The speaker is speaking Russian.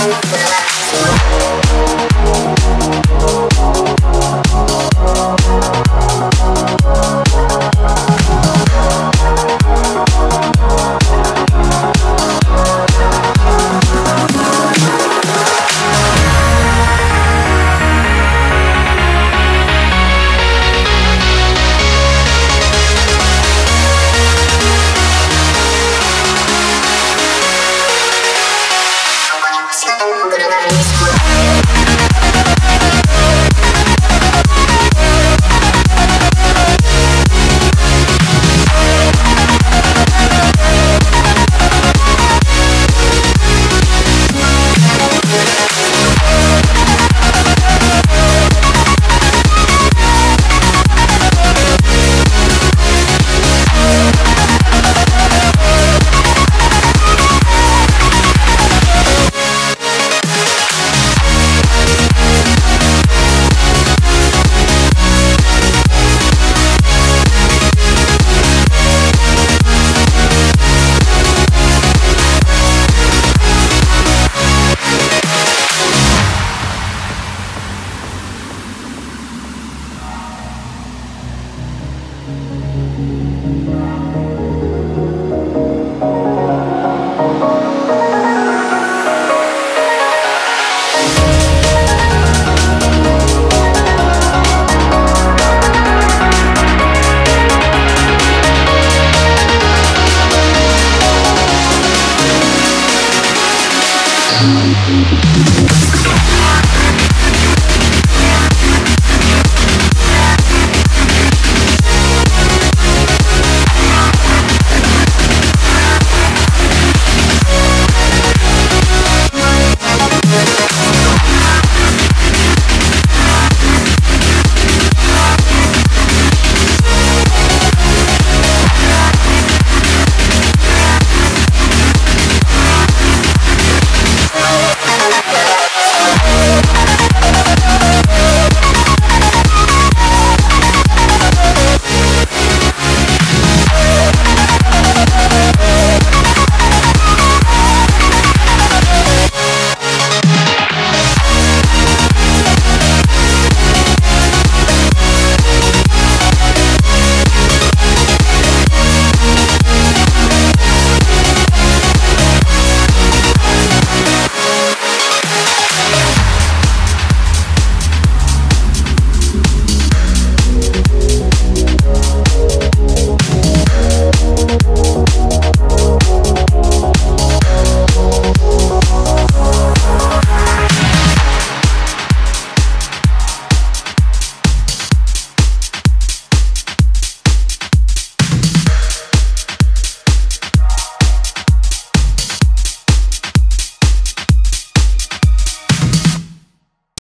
Música